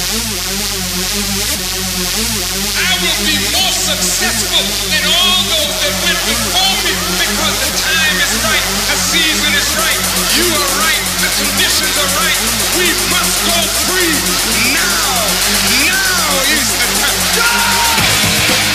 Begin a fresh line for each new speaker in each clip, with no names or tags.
I
will be more successful than all those that went before me because the time is right, the season is right, you are right, the conditions are right. We must go free now. Now is the time. Go!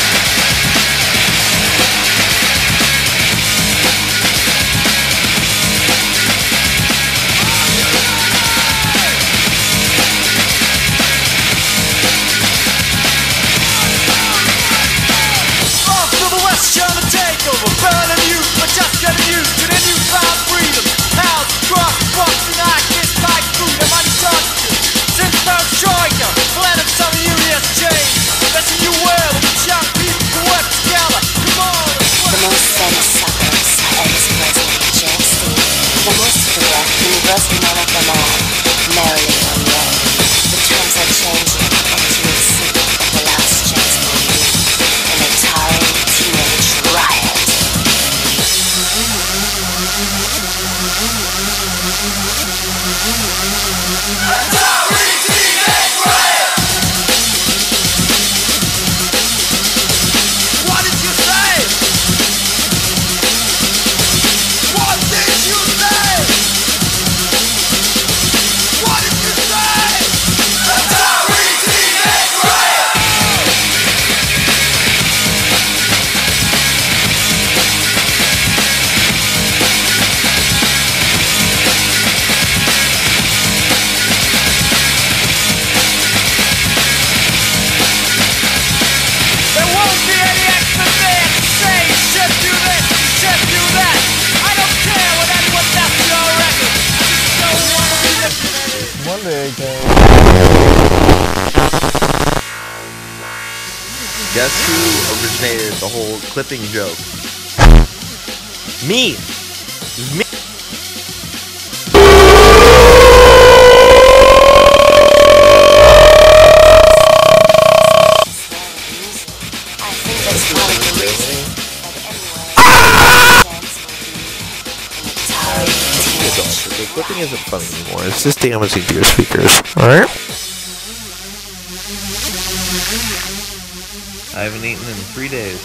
Guess
who originated the whole clipping joke? Me! Me!
funny
anymore. It's just damaging to your speakers. Alright?
I haven't eaten in three days.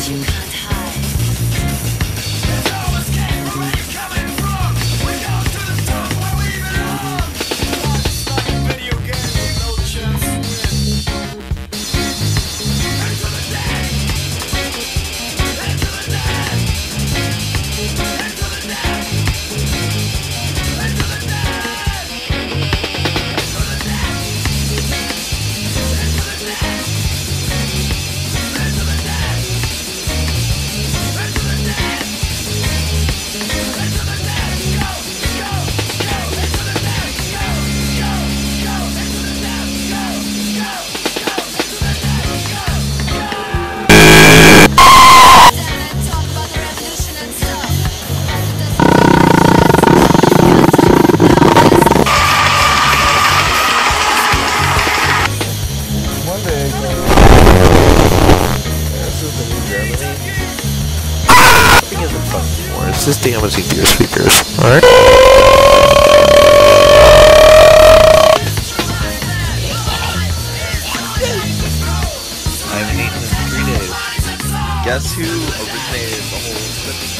精品 day,
this is the new Germany. Nothing isn't fun anymore. It's just damaging to your speakers. Alright?
I haven't eaten in three days.
Guess who originated the whole